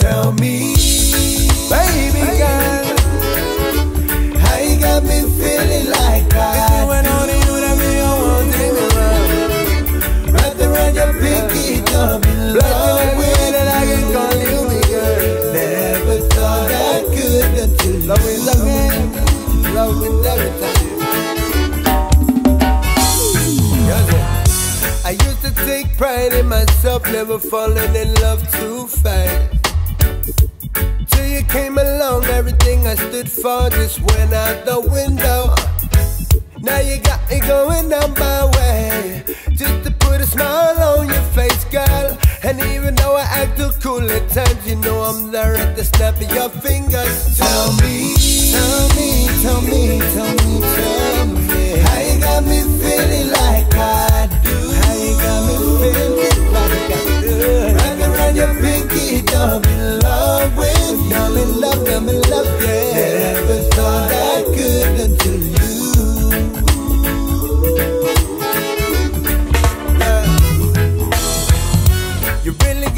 Tell me, baby girl, how you got me feeling like I when only you that me I want take me round. Wrapped around your pinky, thumb in love to with that I can call you me girl. Never thought I could until you. Love is a game, love with every time. I used to take pride in myself, never falling in love too I for just went out the window. Now you got me going down my way, just to put a smile on your face, girl. And even though I act too cool at times, you know I'm there at the snap of your fingers. Tell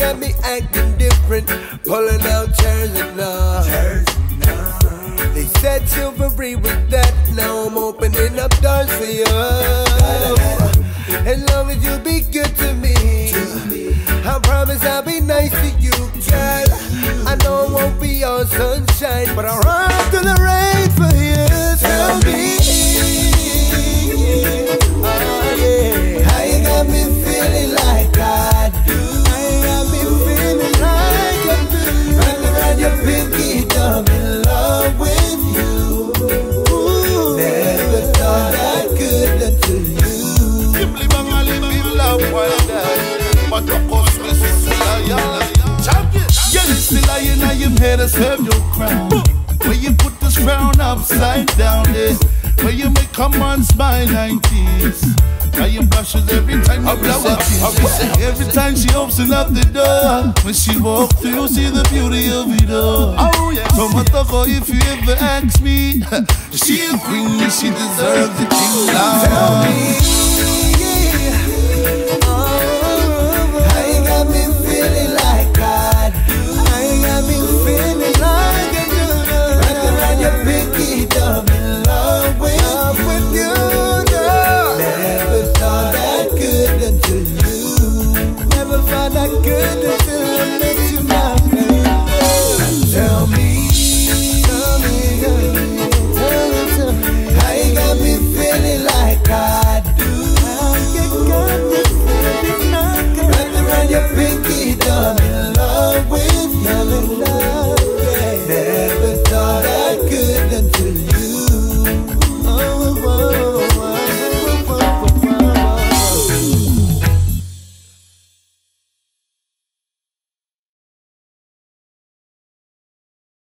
got me acting different, pulling out chairs and all. They said chivalry was that, now I'm opening up doors for you. As long as you be good to me, I promise I'll be nice to you, girl. I know it won't be all sunshine, but I'll here to serve your crown. Where you put this crown upside down there. Where you make man smile like this. Why you blushes every time you blow up Every time she opens up the door When she walk through you see the beauty of it all Oh yeah So Matoko if you ever ask me She a queen and she deserves the king love You. Never I could until